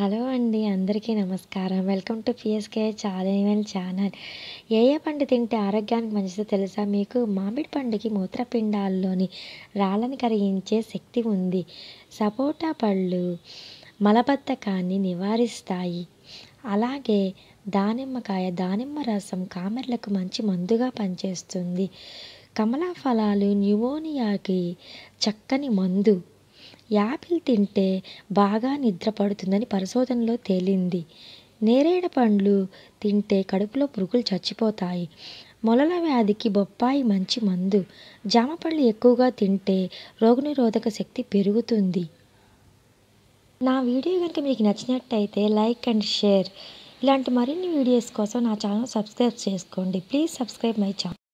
Hello అండి అందరికీ నమస్కారం. Welcome to PSK channel channel. ఏ ఏ పండు తింటే ఆరోగ్యానికి మంచిదో తెలుసా? మీకు మామిడి పండుకి మూత్రపిండాల్లోని రాళ్ళని కరిగించే శక్తి ఉంది. సపోటా పళ్ళు మలబద్ధకాన్ని నివారిస్తాయి. అలాగే దానిమ్మకాయ దానిమ్మ రసం కామెర్లకు మంచి మందుగా పనిచేస్తుంది. కమలా ఫలాలు న్యూమోనియాకి చక్కని మందు. యాపిల్ తింటే బాగా నిద్ర పడుతుందని పరిశోధనలో తేలింది. నేరేడు పండ్లు తింటే కడుపులో పురుగులు చచ్చిపోతాయి. మొలల వ్యాధికి బొప్పాయి మంచి మందు. జామ పళ్ళు ఎక్కువగా తింటే రోగనిరోధక శక్తి పెరుగుతుంది. నా వీడియో కనుక మీకు నచ్చినట్టయితే లైక్ అండ్ షేర్. ఇలాంటి మరిన్ని వీడియోస్ కోసం నా ఛానల్ సబ్స్క్రైబ్ చేసుకోండి. Please subscribe my channel.